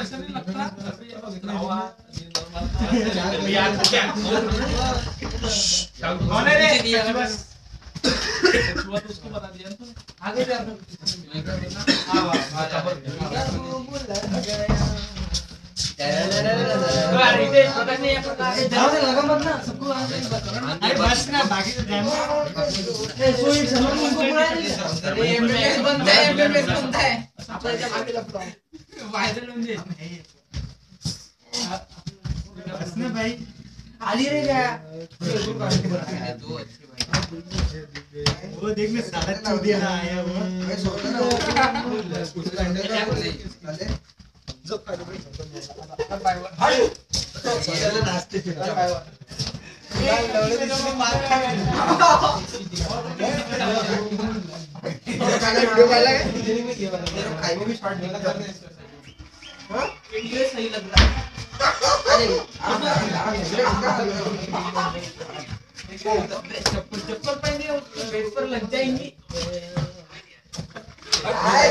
ऐसा नहीं लगता उसको बता दिया आगे जा लगा मत ना सबको अरे बस ना बाकी तो ध्यान ए सोई समझ उनको बुलाया नहीं एमबीबीएस बनता है एमबीबीएस बनता है आपण इथे मागे लपतो व्हायरल म्हणजे बस ना भाई आली रे क्या वो देखने साला चूदिया आया वो ये सही लग रहा है। चप्पल चप्पल पहने हो तो बेड पर लग जाएँगी। यार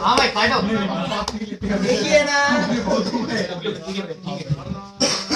हाँ भाई काटो देखिए ना।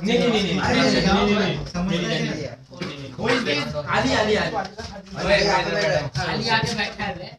नहीं नहीं नहीं नहीं आली आली आली आली आके बैठा है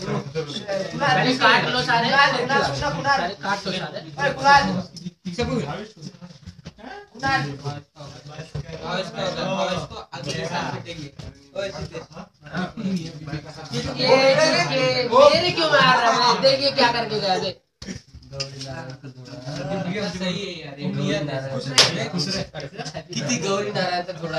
पहले काट लो सारे सारे काट लो सारे ये ये मेरे क्यों मार रहा। है देखिए क्या करके गया देख है है किती गौरी नारायण थोडा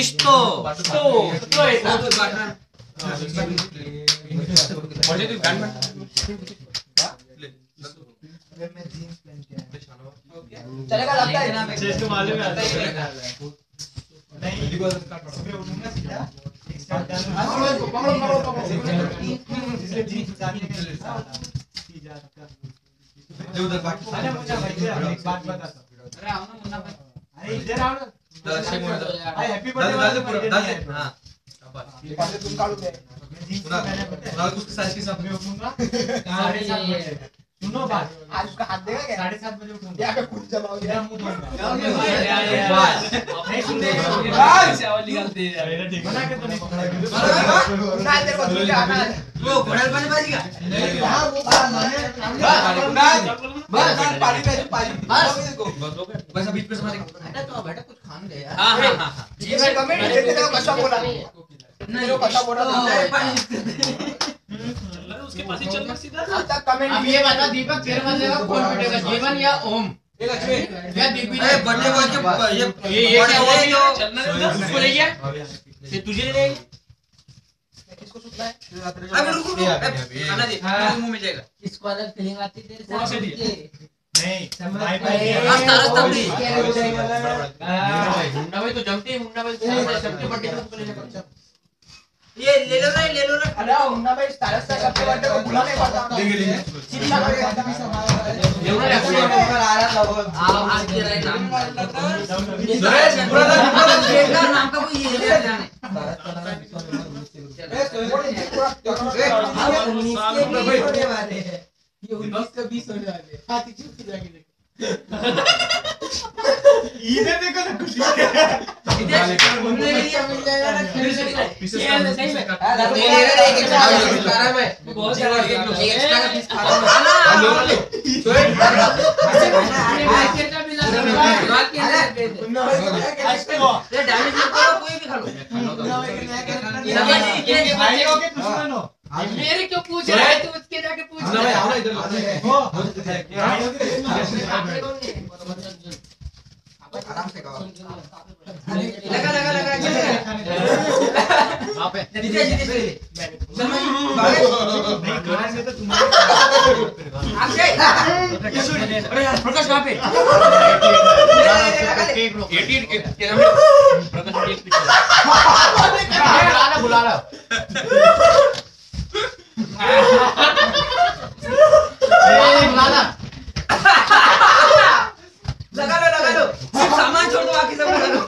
इस्तो तो तो एक चलेगा, लगता है। जिसको मालूम है आता है नहीं सुबह उठूँगा सीधा एक स्टार्ट डालूँगा जिससे जीत जाने के लिए सीधा अरे मुझे भाई एक बात बता अरे आओ ना मुन्ना भाई अरे इधर आओ ना। हाँ सुनो बात आज उसका हाथ देगा क्या साढ़े सात बजे उठूँगा मेरा मुँह धोऊँगा नहीं सुनते मेरा ठीक मना के तो नहीं पकड़ा ना तेरे को आना वो घोड़े पानी बाजी बस बस बीच पे से मारेगा अरे तो बेटा कुछ खान दे यार हाँ हाँ हाँ ये मैं कमेंट देते थे कशा बोला नहीं जो कशा बोला था उसके पास ही चलना सीधा अब कमेंट अब ये बता दीपक तेरे का कौन पिटेगा जीवन या ओम या अरे दिग्विजय बर्थडे बॉय के ये ये ये जो जो चलना उसको ले गया ये तुझे ले गया किसको सुनना है अबे रुको खाना दे मुँह में जाएगा इसको अलग फीलिंग आती तेरे थोड़ा रास्ता रास्ता भी मुन्ना भाई तो जमते मुन्ना भाई सबके बर्थडे में उसको लेने पड़ता ये ले लो ना ले लो ना अरे मुन्ना भाई तारस का सबके बर्थडे को भूला नहीं पड़ता शिक्षा आप आज के रहे नाम नाम का कोई ये ले जाने ये उन्नीस का बीस होने वाले हाथी चुप के जाके देख इधर देखो ना कुछ उन्होंने लिया मिल जाएगा ना खेल ये सही में दे दे रहा एक एक्स्ट्रा खा रहा है। बहुत ज़्यादा एक एक्स्ट्रा का पीस खा रहा है आखिर का मिला बात के अंदर दे दे ये डैमेज मत करो कोई भी खा लो हो हो मेरे क्यों पूछ रहा है तू उसके जाके पूछ हो भाई हो के दुश्मन लगा लगा लगा वहाँ पे जीते जीते समझ नहीं खाने में तो तुम्हारे अक्षय अरे यार प्रकाश कहाँ पे 18 के प्रकाश केक बुला ला बुला ला ए बुला ला लगा लो लगा लो सिर्फ़ सामान छोड़ दो बाकी सब लगा लो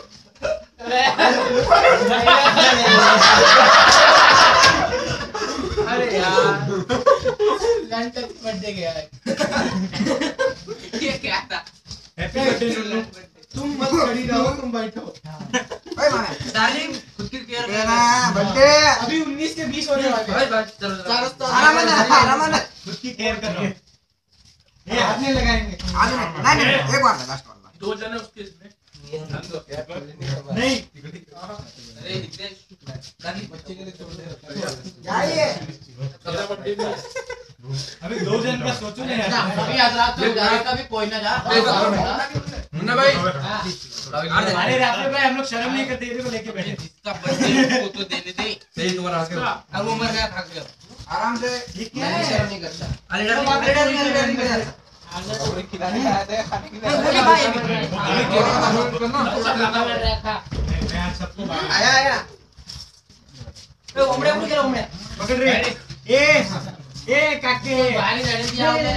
अरे यार लंच तक बर्थडे गया है ये क्या था हैप्पी बर्थडे नुन्नू तुम मत तुम बैठो की केयर करना अभी उन्नीस के बीस होने वाले भाई बस चलो चलो खुद की केयर करो ये हाथ नहीं लगाएँगे दो जने उसके इसमें नहीं अरे बच्चे के लिए छोड़ दे अभी दो जन का सोचो नहीं अभी आज रात तक जाएगा भी कोई ना जा मुन्ना भाई अरे रात में हम लोग शर्म नहीं करते इधर लेके बैठे। इसका बर्थडे को तो देने दे सही तुम्हारा हाथ अब वो मर थक गया। ये क्या मैं है। शर्म नहीं करता। अरे डार्लिंग अरे डार्लिंग अरे डार्लिंग मैं आज सबको बाहर- आया आया। उमड़े उमड़े उमड़े। पकड़ रहे ए ए काके बाहर ही जाने दिया आपने।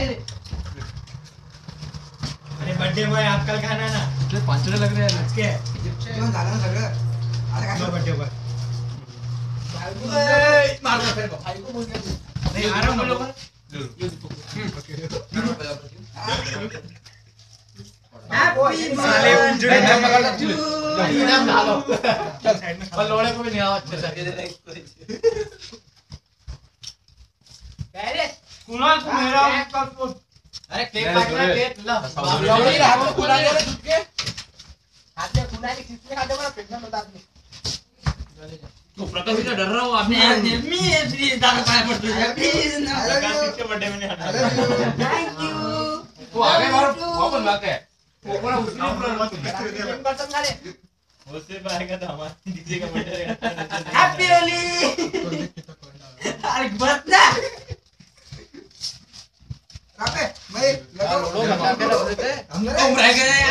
अरे बर्थडे बॉय आप कल खाना ना। पांचड़े लग रहे हैं। आज के लो बर्थडे बॉय मार दो फिर। को नहीं आ रहा हूँ मैं लोग साले उजड़े एकदम डालो साइड में और लोड़े को भी नहीं आओ अच्छे से। कुणाल तू मेरा अरे केक काटना है, केक ला। में खुला गया झुक के हाथ के किसने खाते बड़ा पेट में बता दे तो प्रकाश का डर रहा हो आपने? मी मी प्लीज़ दादा पाया पडतो प्लीज़ ना प्रकाश किसके बर्थडे में नहीं आना थँक यू वो आगे बार वापस बात है। वो बड़ा गेम खतम झाले उससे पाएगा तो हमारा डीजे का बर्थडे रहेगा हॅपी होली अरे बस ना। रापे भाई लगो रह गए नहीं लगा ऐसे नहीं, नहीं, नहीं ये तो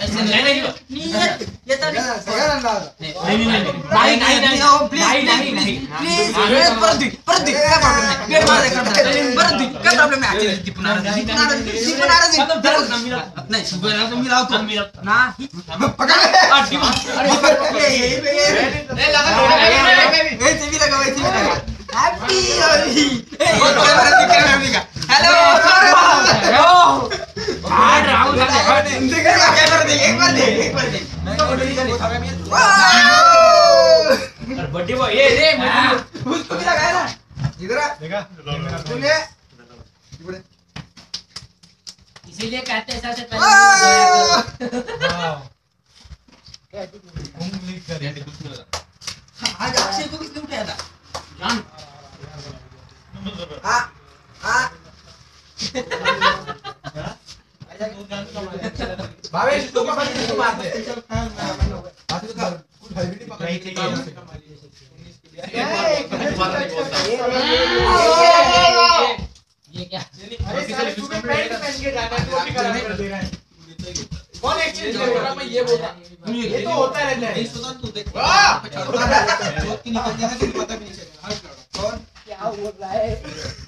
नहीं सगळ्यांना नहीं। नहीं नहीं। नाही नाही नाही नहीं, प्लीज़ नाही नाही प्लीज़ परत दे काय प्रॉब्लेम नाही परत दे काय प्रॉब्लेम नाही ती पुन्हा ती। पुन्हा ती। पुन्हा नाही शुगर मी लावतो नाही ये ये ए लगा। ते भी हॅपी होली हार्ड राहुल गांधी। एक बार दे एक बार दे एक बार दे बर्थडे बॉय ये रे उसको भी लगाया ना इधर आ। देखा? सुनिए इसीलिए कहते हैं सबसे पहले वाओ उंगली वाह! आज अक्षय को किसने उठाया था? जान। आ आ भावेश तू पण तू मारते ये क्या? अरे तू भी पैंट पहन के जाना है। टोपी करा कर दे रहा है। कौन एक्सचेंज करेगा मैं ये बोल हूँ ये तो होता रहता है? वाह! कौन? क्या बोल रहा है?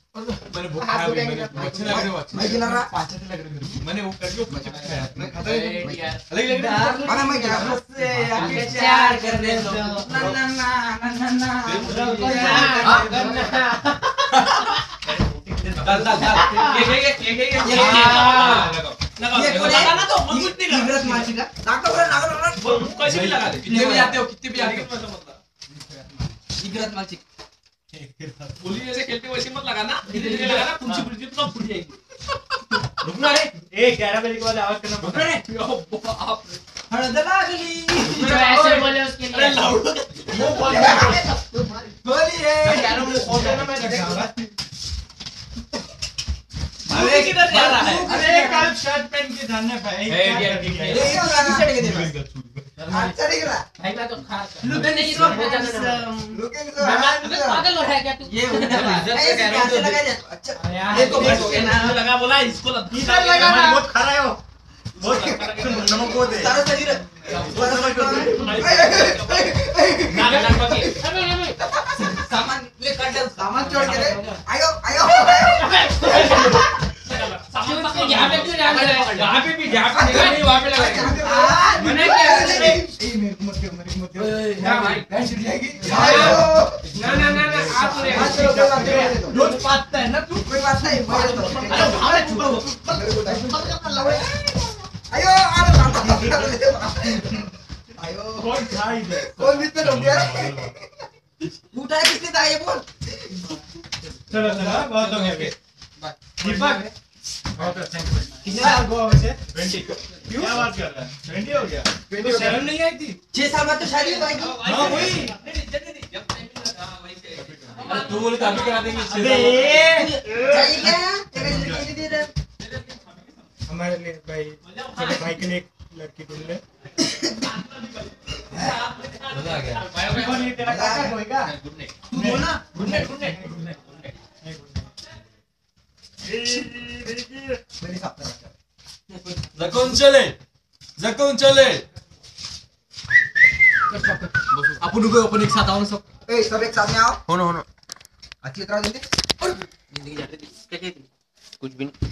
लाया ले लो हाथ उठाएँगे ना। मैं गिना रहा है। अरे मैं रहा से आके प्यार करने दो ना ना ना ना ना ना डाल डाल डाल ये ये ये ये ये ये। ये कोण लगा। ना तो आहे? मज़बूत नहीं लगा। माची का। बरं नागो नागो वो कैसे भी लगा दे। कितने भी आते हो कितने भी आते हो। इग्रत माची। गोली जैसे खेलते वैसे मत लगाना। धीरे धीरे लगाना पुंची पुंची तो फूट जाएगी। रुकना रे। ए 11 बजे के बाद आवाज़ करना रुकना रे। ओ बाप रे। हळद लागली जो ऐसे बोले उसके लिए। अरे लाउड। होली है अरे किधर जा रहा है? अरे कल शर्ट पहन के जाना भाई ए, ये, ये, ये, ये गाना चढ़ के दे अच्छा ठीक मैं हो मैं ये है कैसे लगा। दे अच्छा। ये तो बस ये ना लगा बोला इसको लग इधर लगा ना। बहुत खा रहे हो। बहुत नमक कौन खा इधर कौन बीच में डूब गया उठाए किसने था ये बोल? चलो चलो बहुत हो गया दीपक कितने साल को वैसे? 20 क्या? बात कर रहा है? 20 हो गया। ट्वेंटी शर्म नहीं आई थी? छह साल बाद तो शादी हो जाएगी हाँ वही। तू बोले तो अभी करा देंगे चाहिए क्या तेरे लिए दे दे हमारे लिए भाई भाई के लिए लड़की ढूंढ ले। मज़ा आ गया कौन ये तेरा काका होएगा तू बोल ना good night. Good night. Good night good night मेरी साथ में जकून चले जकून चले आपण उभे ओपन एक साथ आओ। ना सब ए सब एक साथ में आओ। हो ना हो। ना अच्छी तरह देंगे ज़िंदगी जाते क्या कहती कुछ भी नहीं।